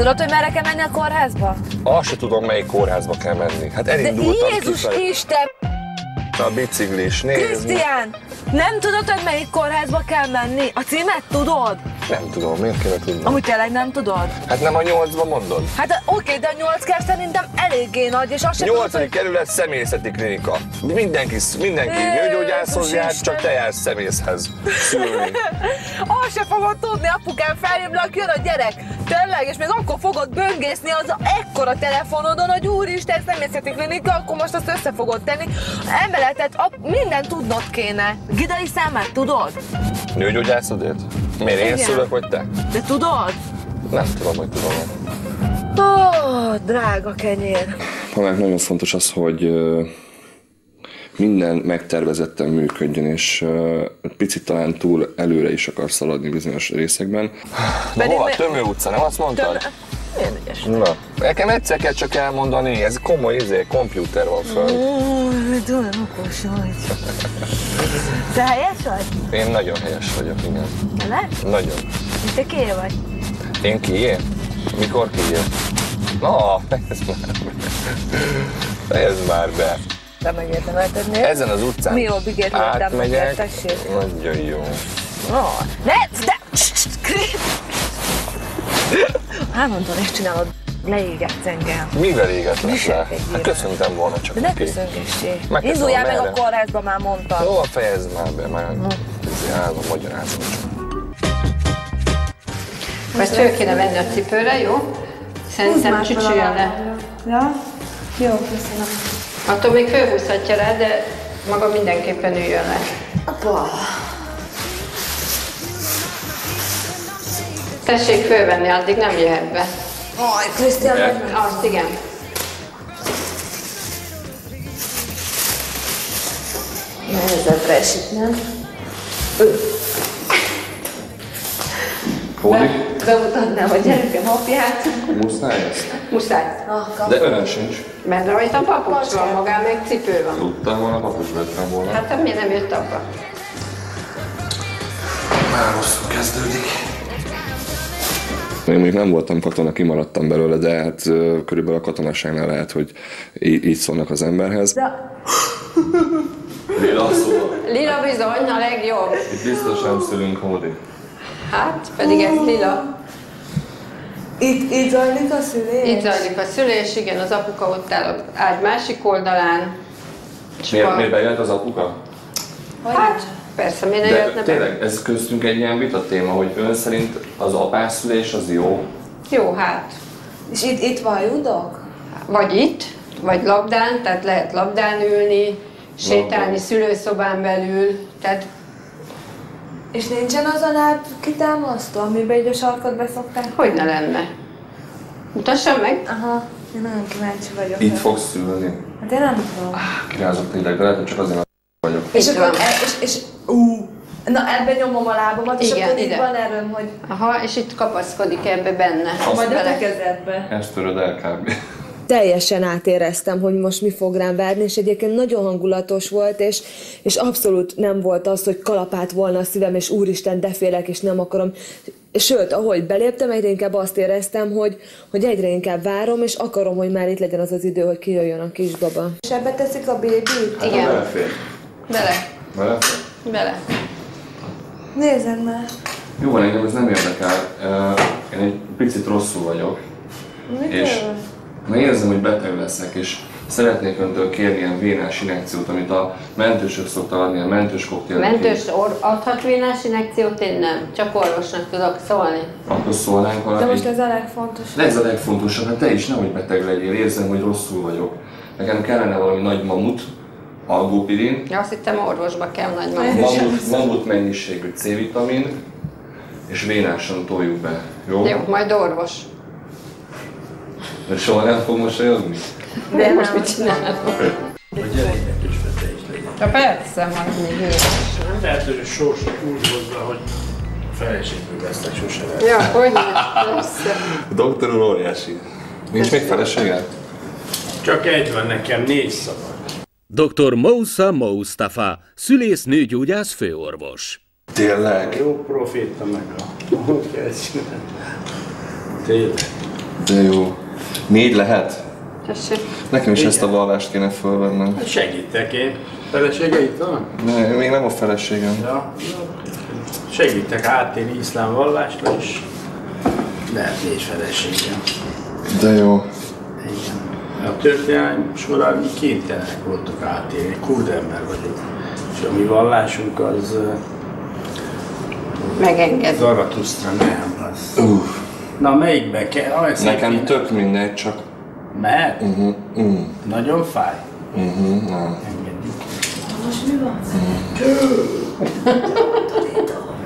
Tudod, hogy merre kell menni a kórházba? Azt se tudom, melyik kórházba kell menni. Hát De elindultam Jézus kifelé. Isten! A biciklis, nézd. Krisztián! Nem tudod, hogy melyik kórházba kell menni? A címet tudod? Nem tudom, miért kell tudnom? Amúgy tényleg nem tudod? Hát nem a nyolcba mondod? Hát oké, de a 8 kell szerintem eléggé nagy, és azt sem Nyolcadik kerület személyzeti klinika. Mindenki, mindenki nőgyógyászhoz jár, Isten. csak te jársz szemészhez szülni. Azt se fogod tudni, apukám felhívlak, jön a gyerek. Tényleg, és még akkor fogod böngészni az a ekkora telefonodon, hogy úristen, személyzeti klinika, akkor most azt össze fogod tenni. Emeletet, ap, mindent tudnod kéne. Gidai számát tudod? Nőgyógyászodért? Miért én szülök, vagy te? De tudod? Nem tudom, hogy tudom. Ó, drága kenyér. Halának nagyon fontos az, hogy minden megtervezetten működjön, és egy picit talán túl előre is akar szaladni bizonyos részekben. Na Pedig hova? mi- Tömő utca, nem azt mondtad? Töm- Milyen ügyes. Na, nekem egyszer kell csak elmondani, ez komoly izé, komputer van föl. Ó, de olyan okos vagy. Te helyes vagy? Én nagyon helyes vagyok, igen. Tényleg? Nagyon. Te ki vagy? Én kié? Mikor kié? Na, fejezd már be. Fejezd már be. Te megérdemeltednél? Ezen az utcán Mi voltam, átmegyek. tessék. Nagyon jó. Ó, ne, de... Állandóan ezt csinálod, leégetsz engem. Mivel Viselj le? Hát köszöntem volna csak De ne köszöngessél. Induljál meg a kórházba, már mondtam. Jó, fejezd már be, már izé állom, magyarázom csak. Vagy föl kéne venni a cipőre, jó? Szerintem csücsüljön le. Ja? Jó, köszönöm. Attól még fölhúzhatja rá, de maga mindenképpen üljön le. Apa. Tessék fölvenni, addig nem jöhet be. Aj, Krisztián. Azt igen. Nehezebbre esik, nem? Hódik? Bemutatnám a gyerekem apját. Muszáj ezt? Muszáj. Ah. De önön sincs. Mert rajta papucs van, magán meg cipő van. Tudtam volna, papucs vettem volna. Hát miért nem jött abba? Már rosszul kezdődik. Én mondjuk nem voltam katona, kimaradtam belőle, de hát körülbelül a katonaságnál lehet, hogy így szólnak az emberhez. De Lila szóval. Lila bizony, a legjobb. Itt biztos nem szülünk Hódi. Hát, pedig ez lila. Itt, itt zajlik a szülés? Itt zajlik a szülés, igen, az apuka ott áll az ágy másik oldalán. És Miért, ma- miért bejött az apuka? Hát, persze, miért ne jöhetne be? tényleg, ez köztünk egy ilyen vita téma, hogy ön szerint az apászülés az jó. Jó, hát. És itt, itt vajudok? Vagy itt, vagy labdán, tehát lehet labdán ülni, sétálni szülőszobán belül, tehát És nincsen az a láb kitámasztó, amiben így a sarkot beszokták? hogy ne lenne. Mutassam meg. Aha, én nagyon kíváncsi vagyok. Itt fogsz szülni. Hát én nem tudom. Kirázok tényleg, de lehet, hogy csak azért vagyok. És Itt akkor, van. e, és, és, ú, na ebben nyomom a lábamat, és Igen, akkor itt ide. van erőm, hogy Aha, és itt kapaszkodik ebbe benne. majd a te Bele. kezedbe. Ezt töröd el kb. Teljesen átéreztem, hogy most mi fog rám várni, és egyébként nagyon hangulatos volt, és, és abszolút nem volt az, hogy kalapált volna a szívem, és úristen, defélek, és nem akarom. Sőt, ahogy beléptem, egyre inkább azt éreztem, hogy, hogy egyre inkább várom, és akarom, hogy már itt legyen az az idő, hogy kijöjjön a kisbaba. És ebbe teszik a bébit? Igen. Belefér. Bele, Belefér? bele. Nézd már. Jó van, engem ez nem érdekel. Én egy picit rosszul vagyok. És mert érzem, hogy beteg leszek, és szeretnék öntől kérni ilyen vénás injekciót, amit a mentősök szoktak adni, a mentős koktél. Mentős or- adhat vénás injekciót, én nem. Csak orvosnak tudok szólni. Akkor szólnánk De valami. most ez a legfontosabb. De ez a legfontosabb, hát te is nehogy beteg legyél, érzem, hogy rosszul vagyok. Nekem kellene valami nagy mamut, algopirin, Ja, azt hittem orvosba kell nagy magam. mamut, mamut mennyiségű C-vitamin, és vénásan toljuk be, jó? Jó, majd orvos. De soha nem fog mosolyogni? De most mit csinálok? Hogy gyerekek is vete is legyen. Ja, persze, majd még én. Nem lehet, hogy a sorsot úgy hozza, hogy a feleségből vesznek sose lehet. Ja, hogy. A doktor úr óriási. Nincs még felesége? Csak egy van nekem, négy szabad. Dr. Moussa Moustafa, szülész nőgyógyász főorvos. Tényleg? Jó proféta meg a... Tényleg. De jó. Négy lehet? Tessék. Nekem is ezt a vallást kéne fölvennem. Hát Segítek én. Felesége itt van? Ne, még nem a feleségem. Ja. Segítek átélni iszlám vallásba is. Lehet nincs feleségem. De jó. Igen. A történelem során mi kénytelenek voltak átélni. Kurd ember vagyok. És a mi vallásunk az uh, Megenged. Zaratusztra nem az. Uff. Na melyikbe kell? Ah, ez Nekem szép- tök mindegy, csak... Mehet? Uh-huh, uh, Nagyon fáj? uh-huh, nem. Engedjük.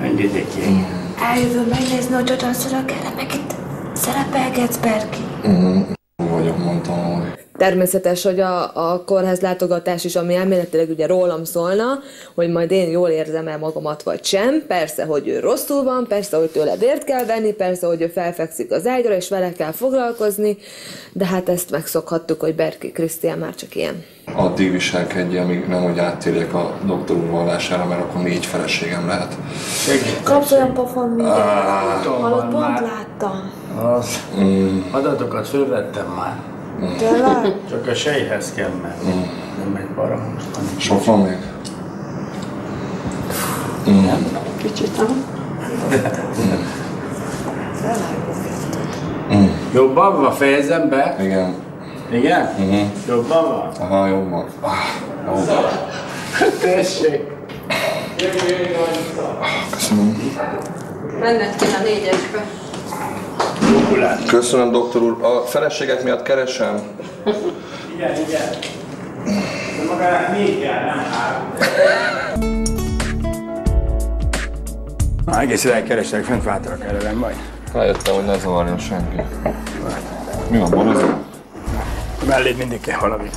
Engedjék ki. Eljövő megnézni, hogy hogyan szerepel meg itt. Szerepelgetsz, Berki. Vagyok, mondtam, hogy... Természetes, hogy a, a kórház látogatás is, ami elméletileg ugye rólam szólna, hogy majd én jól érzem el magamat vagy sem. Persze, hogy ő rosszul van, persze, hogy tőle vért kell venni, persze, hogy ő felfekszik az ágyra, és vele kell foglalkozni, de hát ezt megszokhattuk, hogy Berki Krisztián már csak ilyen. Addig viselkedj, amíg nem, hogy áttérjek a doktor úr vallására, mert akkor négy feleségem lehet. Kapsz olyan pofon, mint van pont láttam. Az. Adatokat fölvettem már. Tényleg? Csak a sejhez kell menni. Nem egy baromos. Sok van még? Kicsit, aha. Jobban van, fejezem be. Igen. Igen? Jobban van? Aha, jó van. Ah, jó van. Tessék. Köszönöm. Menned kéne a négyesbe. Köszönöm, doktor úr. A feleségek miatt keresem. Igen, igen. De magának négy kell, nem három. Na, egész ideig kerestek, fent vártak előlem majd. Rájöttem, hogy ne zavarjon senki. Mi van, borozó? Melléd mindig kell valami.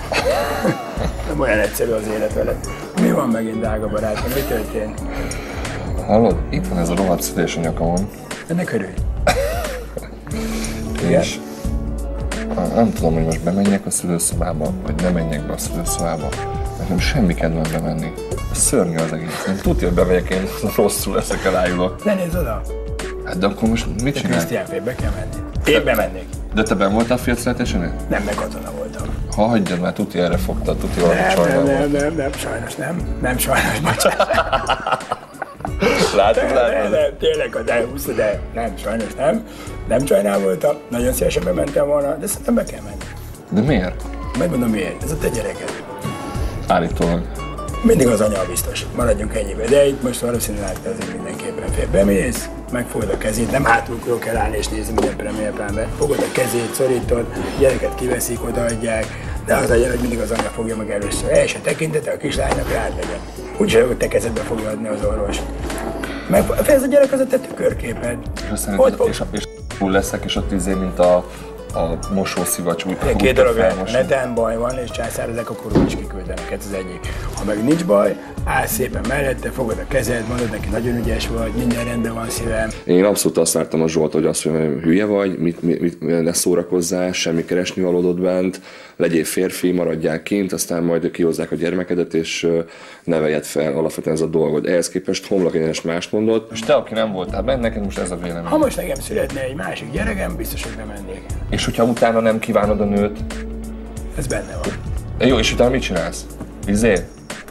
Nem olyan egyszerű az élet veled. Mi van megint, drága barátom? Mi történt? Hallod? Itt van ez a rohadt szülés a nyakamon. Ennek örülj. És nem tudom, hogy most bemenjek a szülőszobába, vagy nem menjek be a szülőszobába. Nekem semmi kedvem bemenni. Szörnyű az egész. Nem tudja, hogy bemegyek, én rosszul leszek, elájulok. Ne nézz oda! Hát de akkor most mit Te csinál? Krisztián be kell menni. Én bemennék. De te ben voltál fiatszületésénél? Nem, meg katona voltam. Ha hagyjad, már tuti erre fogtad, tuti valami Nem, nem, nem, nem, sajnos nem. Nem sajnos, bocsánat. Látod, látod? nem, tényleg a D20, de nem, sajnos nem. Nem sajnál voltam, nagyon szívesen bementem volna, de szerintem be kell menni. De miért? Megmondom miért, ez a te gyereked. Állítólag. Mindig az anya biztos, maradjunk ennyibe. De itt most valószínűleg te azért mindenképpen fél. Bemész, megfogod a kezét, nem hátulról kell állni és nézni minden premierplánbe. Fogod a kezét, szorítod, gyereket kiveszik, odaadják, de az legyen, hogy mindig az anya fogja meg először. Első tekintete a kislánynak rád legyen. Úgyse, hogy te kezedbe fogja adni az orvos. Meg ez a gyerek az a te tükörképed. És Hogy fog? és, és túl leszek, és ott izé, mint a, a mosószivacs úgy Két dolog lehet, felmosni. neten baj van, és császározák, akkor úgy is kiküldenek, ez az egyik. Ha meg nincs baj, állsz szépen mellette, fogod a kezed, mondod neki, nagyon ügyes vagy, minden rendben van szívem. Én abszolút azt vártam a Zsolt, hogy azt mondja, hogy hülye vagy, mit, mit, mit, ne szórakozzál, semmi keresni valódod bent, legyél férfi, maradjál kint, aztán majd kihozzák a gyermekedet, és neveljed fel, alapvetően ez a dolgod. Ehhez képest homlok egyenes mást mondott. És te, aki nem voltál benne, neked most ez a vélemény. Ha most nekem születne egy másik gyerekem, biztos, hogy bemennék. És hogyha utána nem kívánod a nőt, Ez benne van. jó, és utána mit csinálsz? Izé?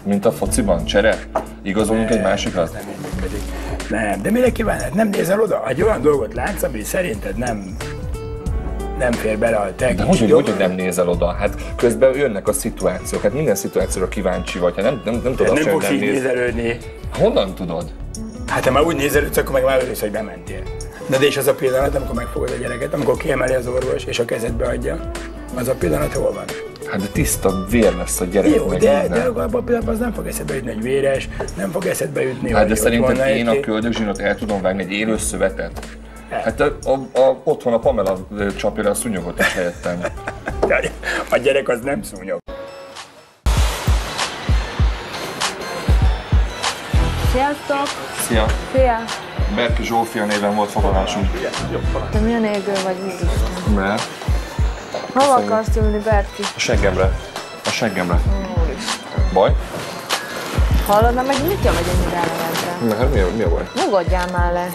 Mint a fociban, csere? Igazolunk egy másikat? nem. Nem, de mire kívánod? Nem nézel oda? Egy olyan dolgot látsz, ami szerinted nem, nem fér bele a te De hogy, hogy, hogy, nem nézel oda? Hát közben jönnek a szituációk, hát minden szituációra kíváncsi vagy, hát nem, nem, nem tudod nem azt sem, fogsz így nem néz. nézelődni. Honnan tudod? Hát ha már úgy nézelődsz, akkor meg már örülsz, hogy bementél. Na de és az a pillanat, amikor megfogod a gyereket, amikor kiemeli az orvos és a kezedbe adja, az a pillanat hol van? Hát de tiszta vér lesz a gyerek, Jó, meg de, minden. de abban a pillanatban az nem fog eszedbe jutni, hogy véres, nem fog eszedbe jutni, Hát de ott szerinted volna én a köldögzsinot el tudom vágni egy élő szövetet? Hát a, a, a, ott van a Pamela csapja le a szúnyogot is helyettem. A gyerek az nem szúnyog. Sziasztok! Szia! Szia! Berki Zsófia néven volt foglalásunk. Te milyen égő vagy. Mert? Hova akarsz ülni, Berki? A seggemre. A seggemre. Baj? Hallod, na meg mitől vagy ennyire elemente? Mert mi, a- mi a baj? Nyugodjál már le.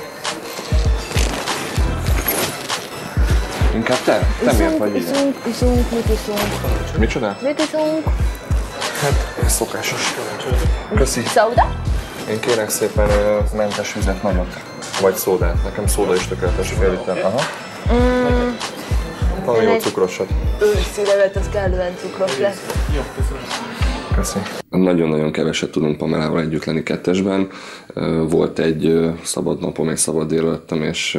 Inkább te? Te miért vagy így? iszunk, iszunk, mit iszunk? Micsoda? Mit iszunk? Hát, szokásos. Köszi. Szóda? Én kérek szépen ö, mentes vizet nagyot. Vagy szódát. Nekem szóda is tökéletes fél liter. Aha. Mm, Valami jó cukrosat. őszi levet, az kellően cukros lesz. Köszi. Nagyon-nagyon keveset tudunk Pamelával együtt lenni kettesben. Volt egy szabad napom, egy szabad déluttam, és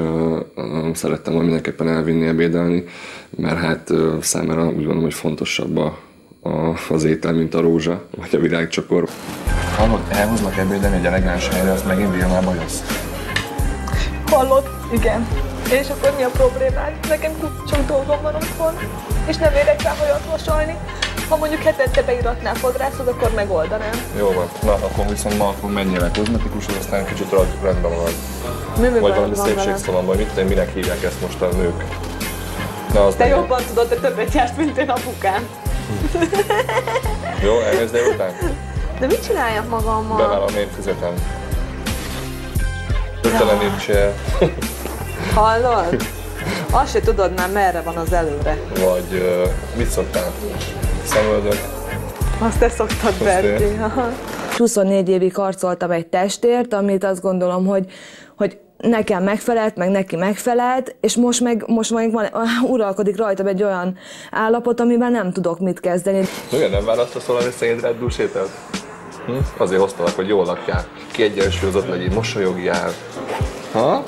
szerettem volna mindenképpen elvinni ebédelni, mert hát számára úgy gondolom, hogy fontosabb a, a, az étel, mint a rózsa, vagy a virágcsokor. Hallod, elhozlak ebédelni egy elegáns helyre, azt megint Vilnába jössz. Hallod? Igen. És akkor mi a problémád? Nekem sok dolgom van otthon, és nem érek rá hajat mosolni. Ha mondjuk hetente beiratnál fodrászod, akkor megoldanám. Jó van. Na, akkor viszont ma akkor menjél el kozmetikushoz, aztán kicsit rajtuk rendben van. Mi, mi Vagy valami szépségszalon, vagy mit tudom, minek hívják ezt most a nők. Na, az Te jobban tudod, te többet jársz, mint én apukám. Jó, elmész délután? De mit csináljak magammal? Bevállalom, én fizetem. Öttelenítsél, Hallod? Azt se tudod már merre van az előre. vagy ö, mit szoktál? Szemöldök? Azt te szoktad. Berti. Aha. 24 évig harcoltam egy testért, amit azt gondolom, hogy, hogy nekem megfelelt, meg neki megfelelt, és most meg, most meg van, uralkodik rajtam egy olyan állapot, amiben nem tudok mit kezdeni. Miért nem választasz valami széned Red Bull sételt? Hm? Azért hoztalak, hogy jól lakjál. Kiegyensúlyozott legyél, mosolyogjál. Ha?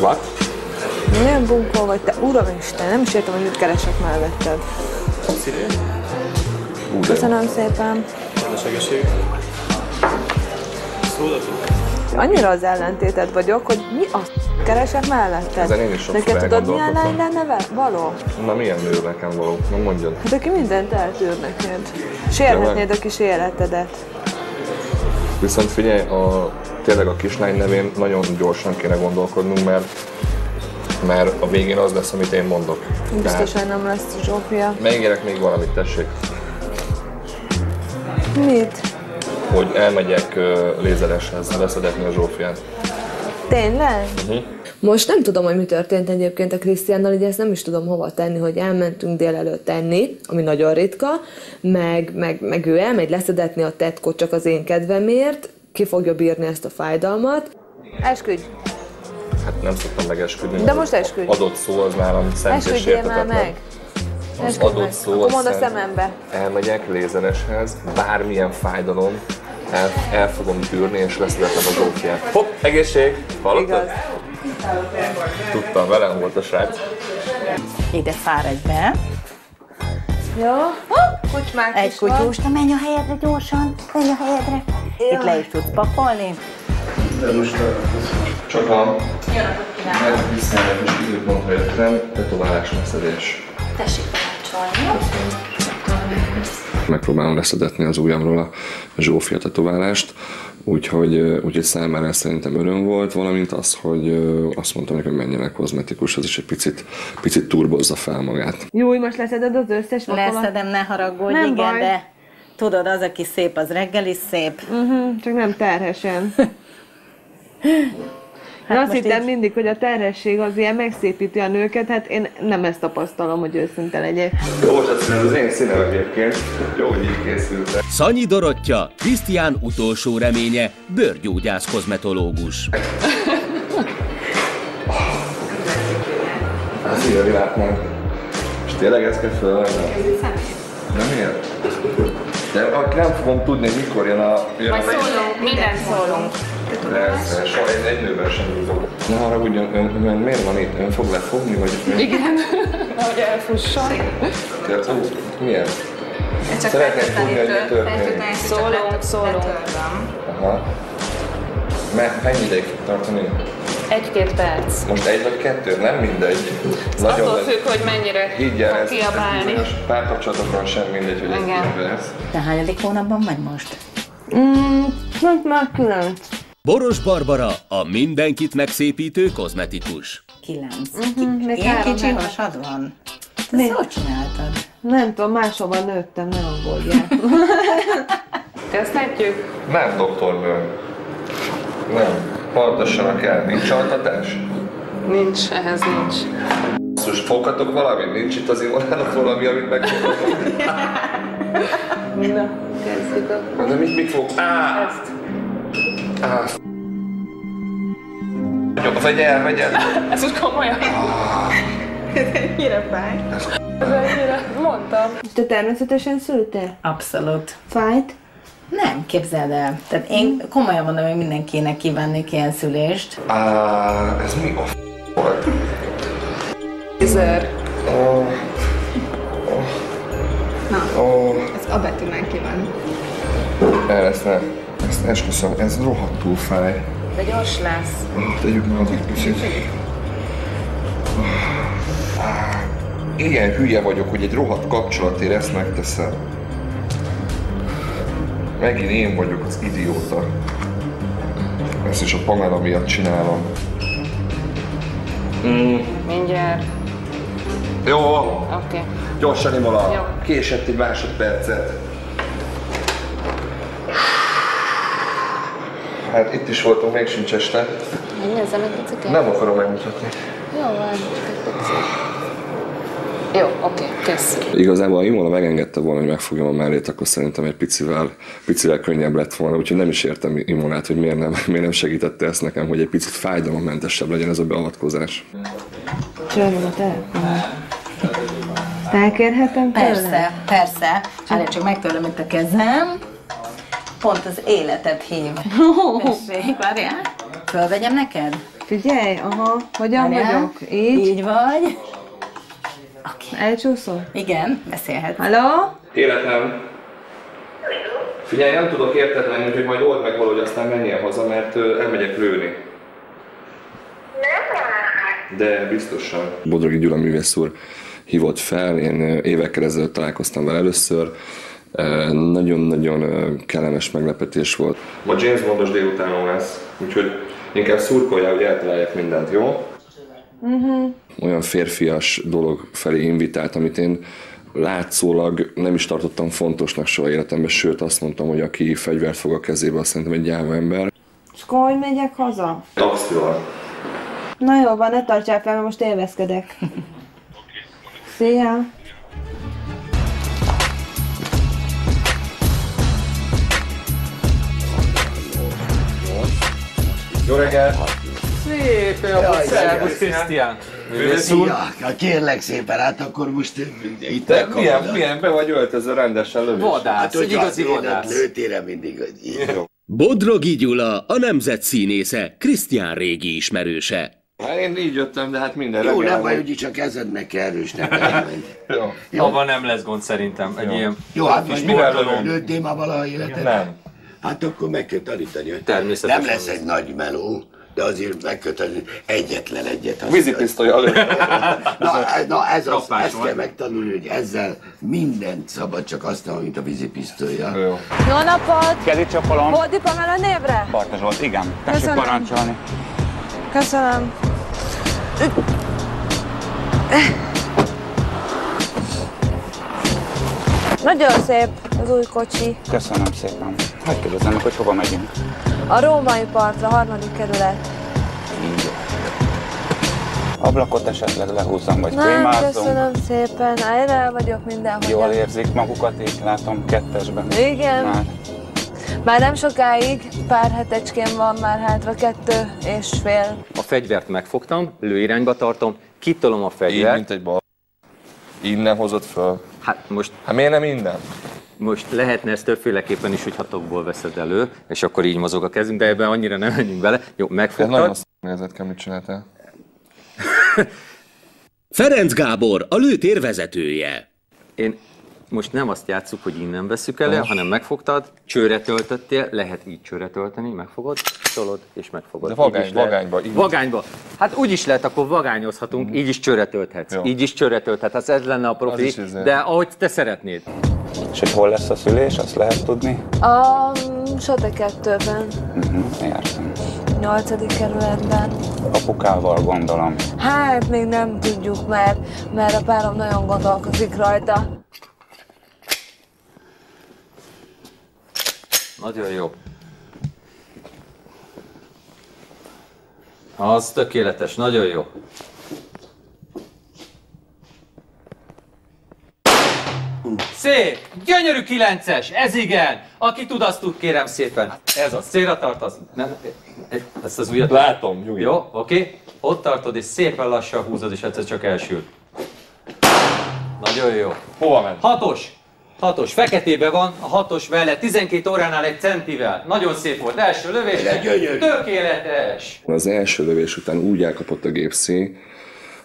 What? Milyen bunkó vagy te, Uramisten, nem is értem, hogy mit keresek melletted. Jó. Köszönöm szépen. Annyira az ellentéted vagyok, hogy mi azt keresek melletted. Ezen én is sokszor Neked tudod, milyen lány lenne való? Na milyen nő nekem való? Na mondjad. Hát aki mindent eltűr neked. Sérhetnéd a kis életedet. Viszont figyelj, a, tényleg a kislány nevén nagyon gyorsan kéne gondolkodnunk, mert, mert a végén az lesz, amit én mondok. Biztos, hogy nem lesz Zsófia. Megígérek még valamit, tessék. Mit? Hogy elmegyek lézereshez leszedetni a Zsófiát. Tényleg? Most nem tudom, hogy mi történt egyébként a Krisztiánnal, ugye ezt nem is tudom hova tenni, hogy elmentünk délelőtt tenni, ami nagyon ritka, meg, meg, meg ő elmegy leszedetni a tetkót csak az én kedvemért, ki fogja bírni ezt a fájdalmat. Esküdj. Hát nem szoktam megesküdni. De most esküdj. Adott szó az nálam szent és Esküdjél már meg. Az Esküdj adott meg. szó Akkor az mondd a szemembe. Elmegyek lézereshez, bármilyen fájdalom, el, el fogom tűrni és leszedetem a Zsófiát. Hopp, egészség! Hallottad? Igaz. Tudtam, velem volt a srác. Ide fáradj be. Jó? Kocsmák Egy is van. kutyus, menj a helyedre gyorsan, menj a helyedre. Itt le is tudsz pakolni. Csak a meg visszaállítás időpontra jöttem, tetoválás leszedés. Tessék parancsolni. Megpróbálom leszedetni az ujjamról a Zsófia tetoválást, úgyhogy, úgyhogy számára ez szerintem öröm volt, valamint az, hogy azt mondtam neki, hogy menjenek kozmetikushoz, és egy picit, picit turbozza fel magát. Jó, most leszeded az összes vakolat? Leszedem, ne haragudj, Nem igen, baj. de tudod, az, aki szép, az reggel is szép. Uh-huh, csak nem terhesen. Hát azt most hittem így- mindig, hogy a terhesség az ilyen megszépíti a nőket, hát én nem ezt tapasztalom, hogy őszinte legyek. Jó, most ez az én színem egyébként. Jó, hogy így készültem. Szanyi Dorottya, Krisztián utolsó reménye, bőrgyógyász kozmetológus. Az ilyen világnál. És tényleg ezt kell felvennem? Nem ér? De ak- nem fogom tudni, hogy mikor jön a... Jön Majd Szólunk, mindent szólunk. Persze, soha egy, egy nővel sem bízok. Ne haragudjon, ön, ön miért van itt? Ön fog lefogni, vagy... Igen. Hogy elfusson. Tehát, ó, miért? Szeretnék tudni, hogy mi történik. Szólunk, szólunk. Aha. Me, mennyi ideig fog tartani? Egy-két perc. Most egy vagy kettő? Nem mindegy. Nagyon Attól függ, hogy mennyire Higgyel, fog ez, ez kiabálni. bizonyos párkapcsolatokon sem mindegy, hogy Igen. egy lesz. Te hányadik hónapban vagy most? Mm, most már különc. Boros Barbara, a mindenkit megszépítő kozmetikus. Kilenc. Mhm, még Ilyen kicsi hasad van? Te ezt hogy csináltad? Nem tudom, máshova nőttem, ne aggódjál. Kezdhetjük? Nem, doktornő. Nem. Hallgassanak el. Nincs altatás? Nincs, ehhez nincs. Most foghatok valamit? Nincs itt az Imonának valami, amit megfoghatok? Na, kezdjük akkor. De mit, mit fog? Á! Ezt. Á! Jó, vegye el, vegye el! Ez most komolyan. Ez ennyire fáj. Ez ennyire, mondtam. Te természetesen szültél? Abszolút. Fájt? Nem, képzeld el. Tehát én komolyan mondom, hogy mindenkinek kívánnék ilyen szülést. Á, ez mi a f*** volt? Tízer. Ó, Na, ó, ezt a betűnek kívánni. el, ezt ne. Ezt esküszöm, ez rohadtul fáj. De gyors lesz. Oh, tegyük meg az egy kicsit. Ilyen hülye vagyok, hogy egy rohadt kapcsolatért ezt megteszem. Megint én vagyok az idióta. Ezt is a Pamela miatt csinálom. Mm. Mindjárt. Jó, Oké. Okay. gyorsan Imola. Jó. Késett egy másodpercet. Hát itt is voltunk, még sincs este. Megnézzem egy picit? Nem akarom megmutatni. Jó, van, csak egy picit. Jó, oké, kész. Igazából ha Imola megengedte volna, hogy megfogjam a mellét, akkor szerintem egy picivel, picivel könnyebb lett volna, úgyhogy nem is értem Imolát, hogy miért nem, miért nem segítette ezt nekem, hogy egy picit fájdalommentesebb legyen ez a beavatkozás. Csöröm a. Ezt elkérhetem tőle? Persze, persze. Várj, csak megtörlöm itt a kezem. Pont az életed hív. Tessék, várjál. Fölvegyem neked? Figyelj, aha, hogyan Várjál. vagyok? Így? Így vagy. Elcsúszol? Igen, beszélhet. Halló? Életem! Figyelj, nem tudok értetlenül, úgyhogy majd old meg valahogy, aztán menjél haza, mert elmegyek lőni. De biztosan. Bodrogi Gyula művész úr hívott fel, én évekkel ezelőtt találkoztam vele először. Nagyon-nagyon kellemes meglepetés volt. Ma James Bondos délutánon lesz, úgyhogy inkább szurkoljál, hogy eltalálják mindent, jó? Uh-huh. olyan férfias dolog felé invitált, amit én látszólag nem is tartottam fontosnak soha életemben, sőt azt mondtam, hogy aki fegyvert fog a kezébe, azt szerintem egy gyáva ember. És akkor hogy megyek haza? Taxival. Na jó van, ne tartsál fel, mert most élvezkedek. Szia! Jó reggelt! Szép, jó, Jaj, szervusz, Krisztián. Ja, kérlek szépen, hát akkor most itt De milyen, milyen be vagy öltözve rendesen lövés? Hát, hogy egy igazi ott vadász. lőtére mindig. Így. Bodrogi Gyula, a nemzet színésze, Krisztián régi ismerőse. Hát én így jöttem, de hát minden Jó, nem baj, hogy- úgyis csak kezednek kell erősnek. Jó. Abban nem lesz gond szerintem. Egy ilyen Jó, hát most mivel lőttél már valaha életed? Nem. Hát akkor meg kell tanítani. hogy Természetesen. Nem lesz egy nagy meló, de azért meg kell tanítani egyetlen egyet. azt- Vízipisztoly előtt. Na, na ez az, Kapás ezt van. kell megtanulni, hogy ezzel mindent szabad csak azt, mint a vízipisztolya. Jó. Jó napot! Kezi csapolom. Holdi Pamela névre? Barta Zsolt, igen. Tessék Köszönöm. parancsolni. Köszönöm. Nagyon szép az új kocsi. Köszönöm szépen. Hogy kérdezzenek, hogy hova megyünk? A római partra, harmadik kerület. Ablakot esetleg lehúzzam, vagy Nem, köszönöm szépen. Erre el vagyok mindenhol. Jól érzik magukat, így látom kettesben. Igen. Már. Már nem sokáig, pár hetecskén van már hátra, kettő és fél. A fegyvert megfogtam, lőirányba tartom, kitolom a Így, fegyvert. mint egy bal. Innen hozott föl. Hát most... Hát miért nem innen? Most lehetne ezt többféleképpen is, hogy hatokból veszed elő, és akkor így mozog a kezünk, de ebben annyira nem menjünk bele. Jó, Ez nagyon megfogtad. azt nézett mit csináltál. Ferenc Gábor, a lőtér vezetője. Én most nem azt játsszuk, hogy innen veszük elő, hanem megfogtad, csőre töltöttél, lehet így csőre tölteni, megfogod, tolod és megfogod. De vagány- Így vagányba, így. Vagányba. Hát úgy is lehet, akkor vagányozhatunk, így is csőre tölthetsz, Jó. így is csőre tölthetsz, ez lenne a profi, izé. de ahogy te szeretnéd. És hogy hol lesz a szülés, azt lehet tudni? A Sote kettőben, Uh-huh, értem. nyolcadik kerületben. Apukával gondolom. Hát még nem tudjuk, mert, mert a párom nagyon gondolkozik rajta. Nagyon jó. Az tökéletes, nagyon jó. Szép! Gyönyörű kilences! Ez igen! Aki tud, azt tud, kérem szépen. Ez az. Célra tartasz. Nem, ezt az ujjat. Látom, nyugi. Jó, oké. Ott tartod, és szépen lassan húzod, és egyszer csak elsül. Nagyon jó. Hova ment? Hatos. Hatos. Feketébe van, a hatos vele, 12 óránál egy centivel. Nagyon szép volt. Első lövés. Tökéletes. Az első lövés után úgy elkapott a gépszé,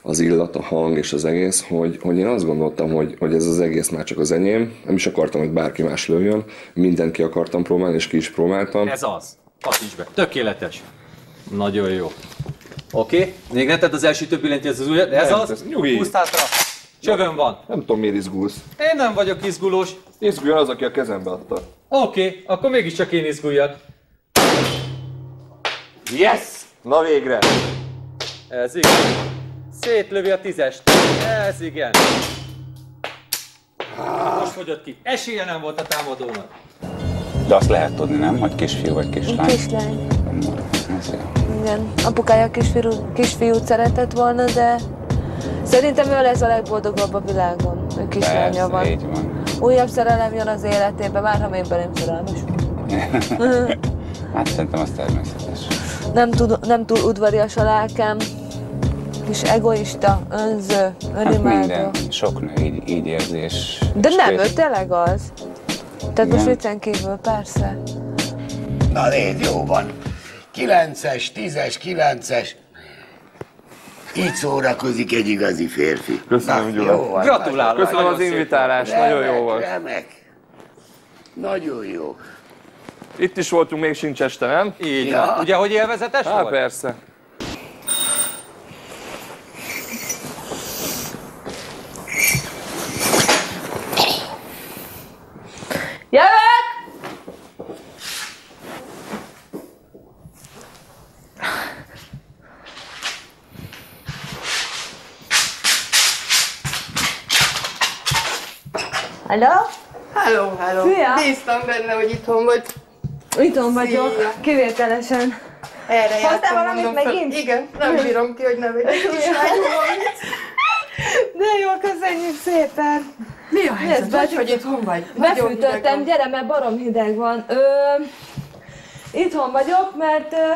az illat, a hang és az egész, hogy, hogy én azt gondoltam, hogy, hogy ez az egész már csak az enyém, nem is akartam, hogy bárki más lőjön, mindent ki akartam próbálni, és ki is próbáltam. Ez az. Patíts be. Tökéletes. Nagyon jó. Oké, okay. még ne tedd az első több billenti ez az ujjat. Ez Nem, az. ez- nyugi. Hátra. Csövön van. Nem tudom, miért izgulsz. Én nem vagyok izgulós. Izguljon az, aki a kezembe adta. Oké, okay, akkor mégiscsak én izguljak. Yes! Na végre! Ez igen. Szétlövi a tízest. Ez igen. Most fogyott ki. Esélye nem volt a támadónak. De azt lehet tudni, nem? Hogy kisfiú vagy kislány. Kislány. Igen. Apukája kisfiú, kisfiút szeretett volna, de szerintem ő lesz a legboldogabb a világon. Ő kislánya Persze, van. így van. Újabb szerelem jön az életébe, már ha még belém szerelmes. Hát szerintem az természetes. Nem, tud, nem túl udvarias a lelkem, kis egoista, önző, Hát önimádó. minden, sok nő így, így érzi, és... De és nem, ő tényleg az. Tehát most Igen. viccen kívül, persze. Na nézd, jó van. 9-es, 10-es, 9-es. Így szórakozik egy igazi férfi. Köszönöm, Na, jó van, Gratulálok. Köszönöm az invitálást, Remek, nagyon jó volt. Remek. Nagyon jó. Itt is voltunk, még sincs este, nem? Így Ja. Ugye, hogy élvezetes Hát volt? persze. Hello? Hello, hello. Szia! Bíztam benne, hogy itthon vagy. Itthon vagyok, Szia. kivételesen. Erre Hoztál valamit megint? Igen, nem bírom ki, hogy ne vegyek valamit. De jó, köszönjük szépen! Mi a Nézd, helyzet? be- Hogy, itthon vagy? Befűtöttem, gyere, mert barom hideg van. Ö, itthon vagyok, mert ö,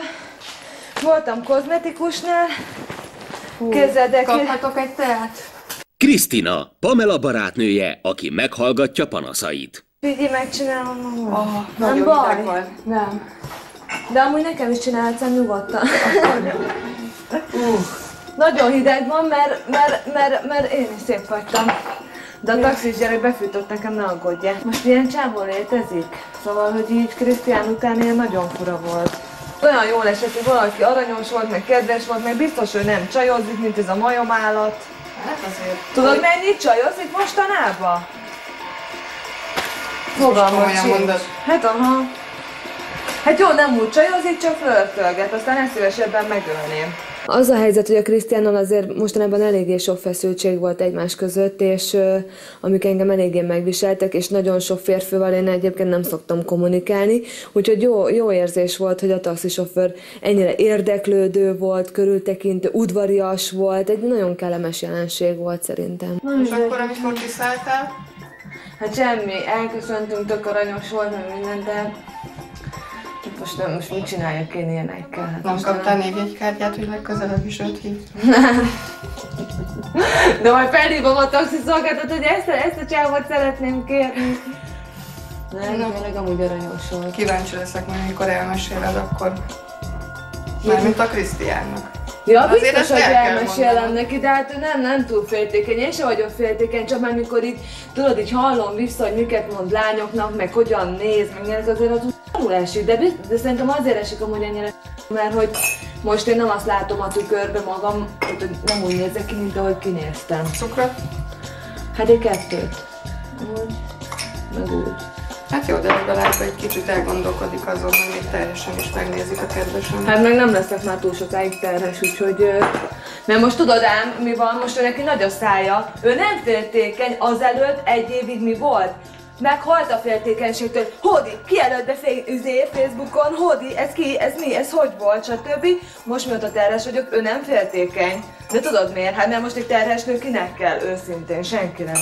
voltam kozmetikusnál. Képzeld el, ki- Kaphatok egy teát? Krisztina, Pamela barátnője, aki meghallgatja panaszait. Figyelj, megcsinálom magam. Oh, nem baj. van. Nem. De amúgy nekem is csinálhatsz, nyugodtan. Nagyon hideg van, mert, mert, mert, mert én is szép vagytam. De a taxis gyerek befűtött nekem, ne aggódjál. Most ilyen csávon létezik? Szóval, hogy így Krisztián után ilyen nagyon fura volt. Olyan jól esett, hogy valaki aranyos volt, meg kedves volt, meg biztos, hogy nem csajozik, mint ez a majom állat. Hát azért. Tudod, mennyit csajozik mostanában? Fogalmam sincs. Hát aha. Hát jó, nem úgy csajozik, csak flörtölget, aztán ezt szívesebben megölném. Az a helyzet, hogy a Krisztiánnal azért mostanában eléggé sok feszültség volt egymás között, és amik engem eléggé megviseltek, és nagyon sok férfival én egyébként nem szoktam kommunikálni, úgyhogy jó, jó érzés volt, hogy a taxisofőr ennyire érdeklődő volt, körültekintő, udvarias volt, egy nagyon kellemes jelenség volt szerintem. És akkor, amikor kiszálltál? Hát semmi, elköszöntünk, tök aranyos volt, meg minden, de most nem, most mit csináljak én ilyenekkel? Hát Nem kaptál névjegykártyát, hogy legközelebb is őt hív? De majd felhívom a taxiszolgáltat, hogy ezt a, ezt a csávot szeretném kérni. Nem, Nem. tényleg amúgy aranyos volt. Kíváncsi leszek majd, amikor elmeséled, akkor... Mármint a Krisztiánnak. Ja, Azért biztos, hogy elmesélem neki, de hát nem, nem túl féltékeny, én sem vagyok féltékeny, csak már mikor így, tudod, így hallom vissza, hogy miket mond lányoknak, meg hogyan néz, meg ilyen, ez azért az úgy esik, de, de szerintem azért esik amúgy ennyire, mert hogy most én nem azt látom a tükörbe magam, hogy nem úgy nézek ki, mint ahogy kinéztem. Cukrot? Hát egy kettőt. Úgy, meg úgy. Hát jó, de legalább egy kicsit elgondolkodik azon, hogy még teljesen is megnézik a kedvesem. Hát meg nem leszek már túl sokáig terhes, úgyhogy... Mert most tudod ám, mi van, most ő neki nagy a szája. Ő nem féltékeny, azelőtt egy évig mi volt? Meghalt a féltékenységtől. Hódi, kijelölt be fé- üzé Facebookon, Hódi, ez ki, ez mi, ez hogy volt, stb. Most mióta terhes vagyok, ő nem féltékeny. De tudod miért? Hát mert most egy terhes nő kinek kell őszintén, senkinek.